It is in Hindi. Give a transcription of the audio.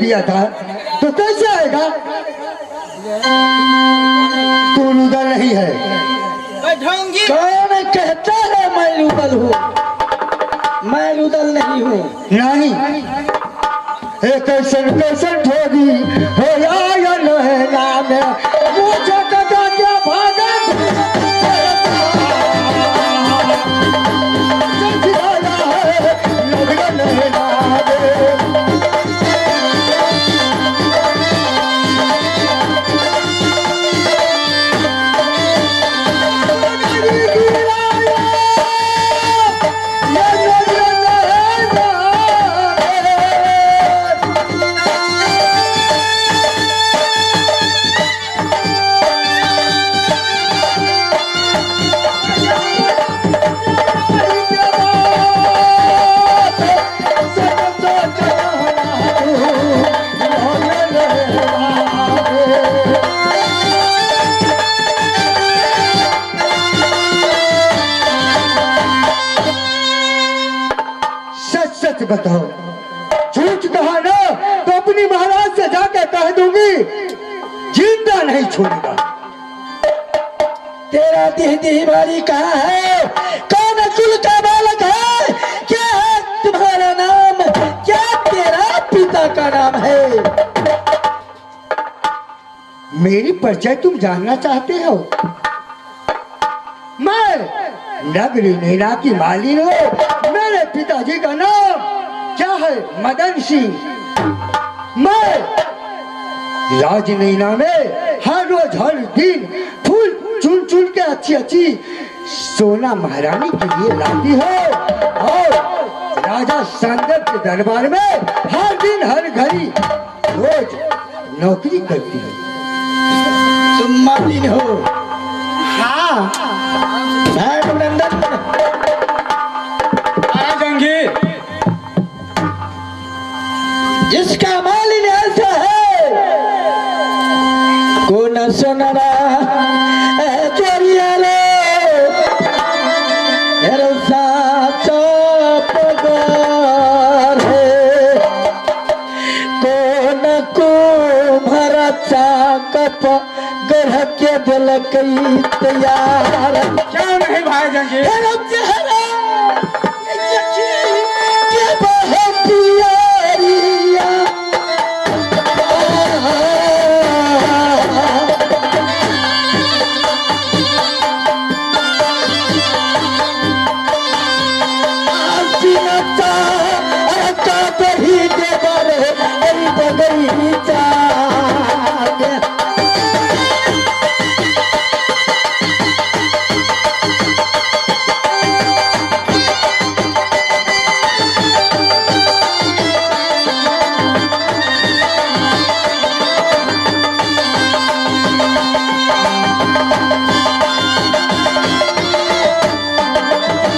दिया था तो कैसे आएगा? तू रुदल नहीं है। कौन कहता है मैं रुदल हूँ। मैं रुदल नहीं हूँ। नहीं। एक कैसे कैसे ठोगी बताओ झूठ कहा ना तो अपनी महाराज से जाके कह दूँगी, ज़िंदा नहीं छोड़ूँगा। तेरा देह देहवारी कहाँ है, कौन कुल का बालक है? क्या है तुम्हारा नाम? क्या तेरा पिता का नाम है? मेरी परिचय तुम जानना चाहते हो? मैं नगरी नैना की मालिन हूँ। मेरे पिताजी का नाम क्या है मदन सिंह। मैं राज नैना में हर रोज हर दिन फूल चुन चुन के अच्छी अच्छी सोना महारानी के लिए लाती हूँ। और राजा संदर के दरबार में हर दिन हर घड़ी रोज नौकरी करती है। तुम मालिन हो। हाँ। को न सुनरा ए चोरिया रे। हेरो साचो पगार है को दिल कई तैयार